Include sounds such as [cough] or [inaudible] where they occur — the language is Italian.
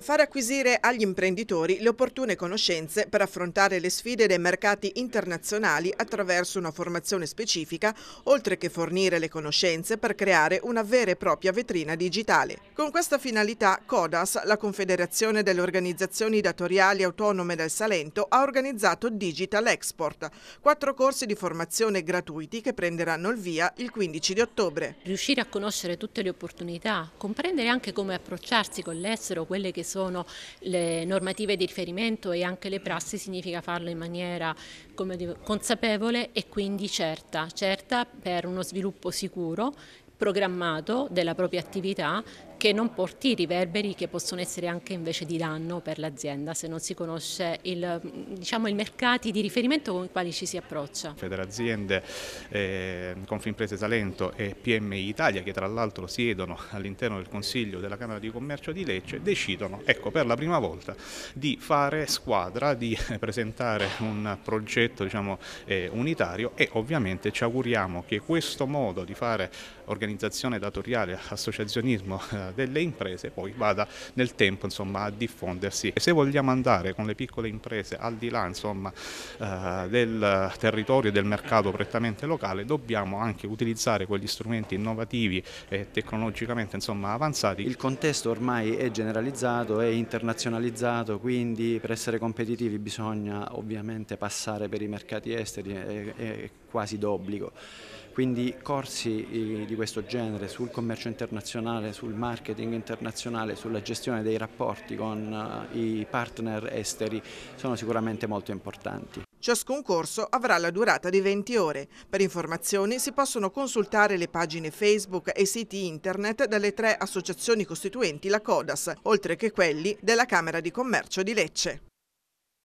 Far acquisire agli imprenditori le opportune conoscenze per affrontare le sfide dei mercati internazionali attraverso una formazione specifica, oltre che fornire le conoscenze per creare una vera e propria vetrina digitale. Con questa finalità, CODAS, la Confederazione delle Organizzazioni Datoriali Autonome del Salento, ha organizzato Digital Export, quattro corsi di formazione gratuiti che prenderanno il via il 15 di ottobre. Riuscire a conoscere tutte le opportunità, comprendere anche come approcciarsi con l'estero, quelle che sono le normative di riferimento e anche le prassi significa farlo in maniera dico, consapevole e quindi certa, certa per uno sviluppo sicuro programmato della propria attività che non porti riverberi che possono essere anche invece di danno per l'azienda se non si conosce il, diciamo, i mercati di riferimento con i quali ci si approccia. Federaziende, eh, Confimprese Salento e PMI Italia che tra l'altro siedono all'interno del Consiglio della Camera di Commercio di Lecce decidono ecco, per la prima volta di fare squadra, di [laughs] presentare un progetto diciamo, eh, unitario e ovviamente ci auguriamo che questo modo di fare organizzazione datoriale, associazionismo eh, delle imprese poi vada nel tempo insomma, a diffondersi. Se vogliamo andare con le piccole imprese al di là insomma, eh, del territorio e del mercato prettamente locale dobbiamo anche utilizzare quegli strumenti innovativi e tecnologicamente insomma, avanzati. Il contesto ormai è generalizzato, è internazionalizzato, quindi per essere competitivi bisogna ovviamente passare per i mercati esteri, è, è quasi d'obbligo. Quindi corsi di questo genere sul commercio internazionale, sul marketing internazionale, sulla gestione dei rapporti con eh, i partner esteri sono sicuramente molto importanti. Ciascun corso avrà la durata di 20 ore. Per informazioni si possono consultare le pagine Facebook e siti internet delle tre associazioni costituenti la CODAS, oltre che quelli della Camera di Commercio di Lecce.